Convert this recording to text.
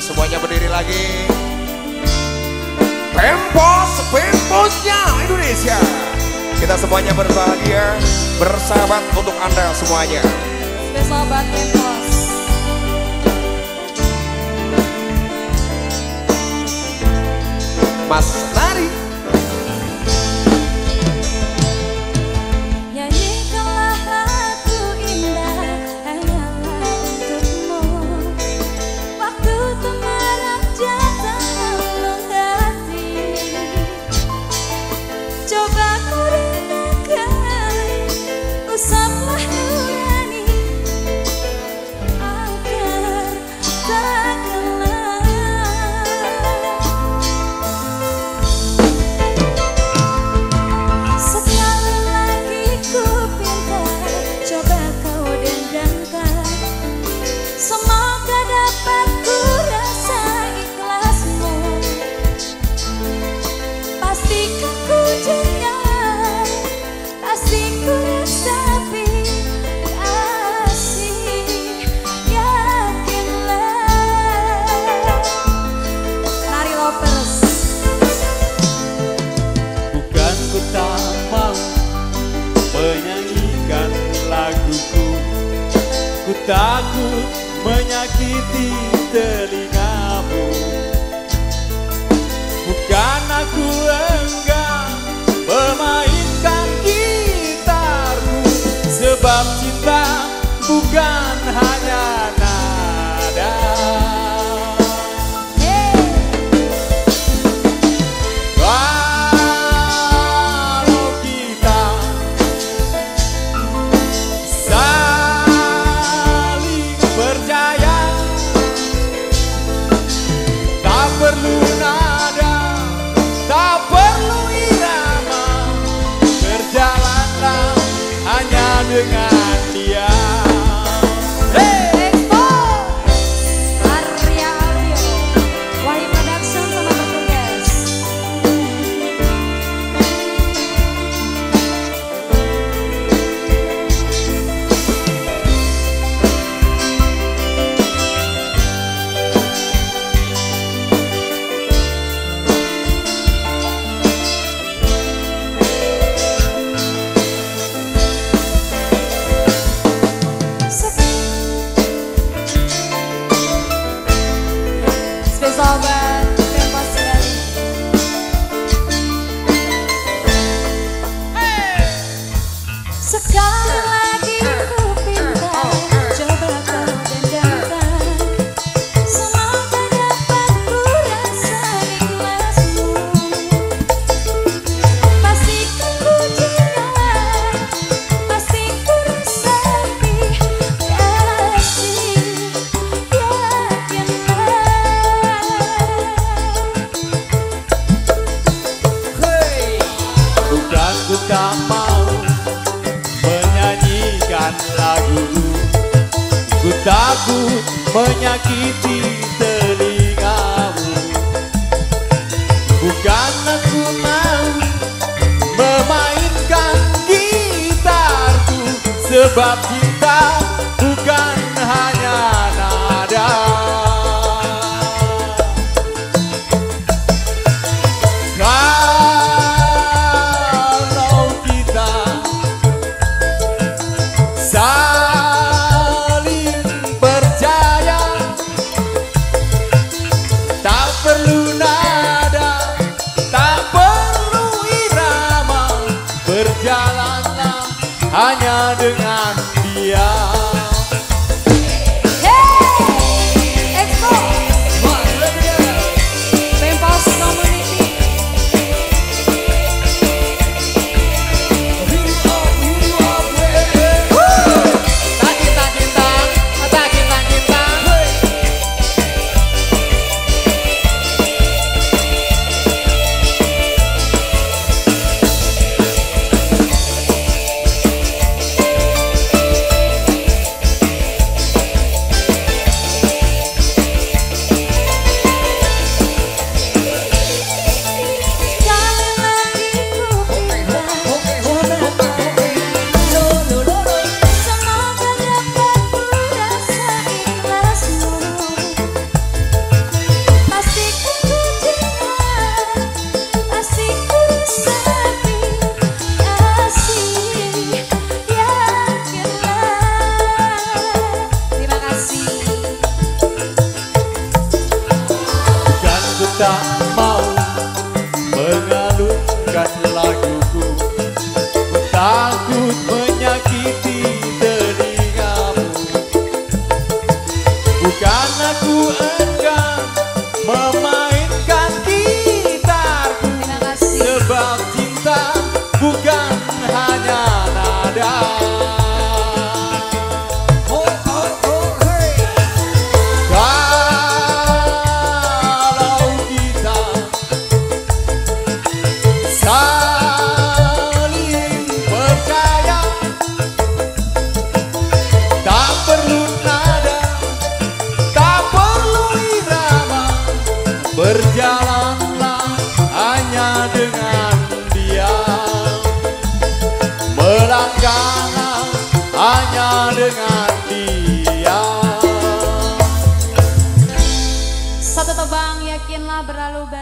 Yuk semuanya berdiri lagi. Tempos, temposnya Indonesia. Kita semuanya berbahagia, bersahabat untuk Anda semuanya. Spesial buat Mas Nari. kasih tidak lihat Lương à tak mau menyanyikan lagu. Ku takut menyakiti telingamu. Bukan aku mau memainkan gitarku Sebab dengan dia. Melangkahlah hanya dengan dia Satu tebang yakinlah berlalu! Hey.